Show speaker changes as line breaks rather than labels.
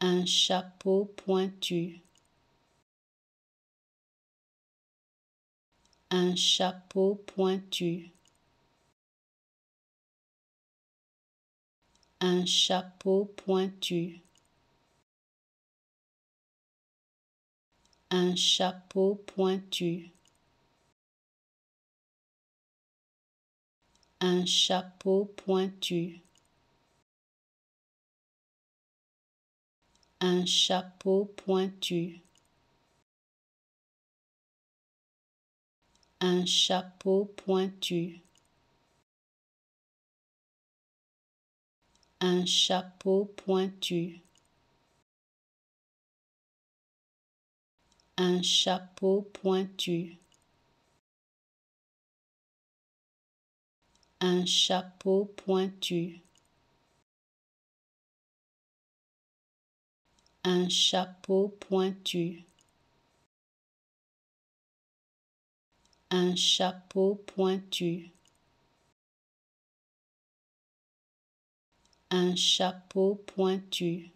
un chapeau pointu, un chapeau pointu, un chapeau pointu, un chapeau pointu. un chapeau pointu, un chapeau pointu, un chapeau pointu, un chapeau pointu, un chapeau pointu. un chapeau pointu, un chapeau pointu, un chapeau pointu, un chapeau pointu.